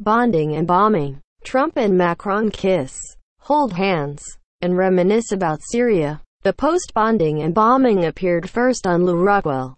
bonding and bombing. Trump and Macron kiss, hold hands, and reminisce about Syria. The post-bonding and bombing appeared first on Lew Rockwell,